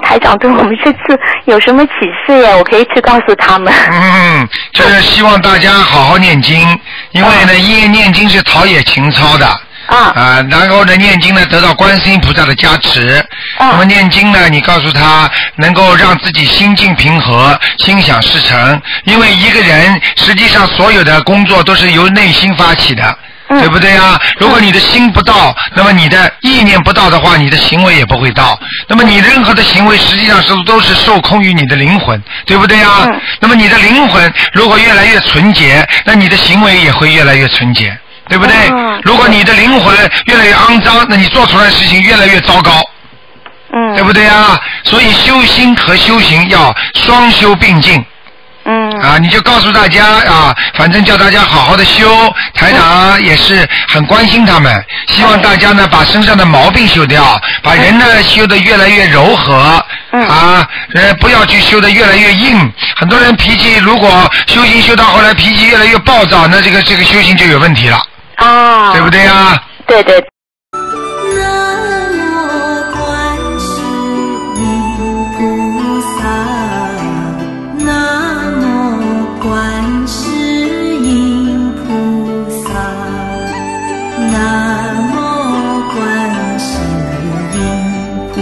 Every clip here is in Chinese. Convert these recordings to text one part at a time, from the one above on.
台长对我们这次有什么启示耶？我可以去告诉他们。嗯，就是希望大家好好念经，因为呢，因为念经是陶冶情操的。啊啊，然后呢，念经呢得到观世音菩萨的加持。啊那么念经呢，你告诉他能够让自己心境平和，心想事成。因为一个人实际上所有的工作都是由内心发起的。嗯对不对啊？如果你的心不到，那么你的意念不到的话，你的行为也不会到。那么你任何的行为实际上是都是受控于你的灵魂，对不对啊？嗯那么你的灵魂如果越来越纯洁，那你的行为也会越来越纯洁，对不对？嗯如果你的灵魂越来越肮脏，那你做出来的事情越来越糟糕，嗯对不对啊？所以修心和修行要双修并进。嗯。啊，你就告诉大家啊，反正叫大家好好的修，台长也是很关心他们，希望大家呢把身上的毛病修掉，把人呢修得越来越柔和，嗯。啊，呃不要去修得越来越硬。很多人脾气如果修行修到后来脾气越来越暴躁，那这个这个修行就有问题了，啊，对不对啊？对对观世音菩萨南无观世音菩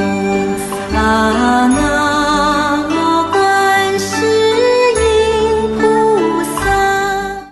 萨。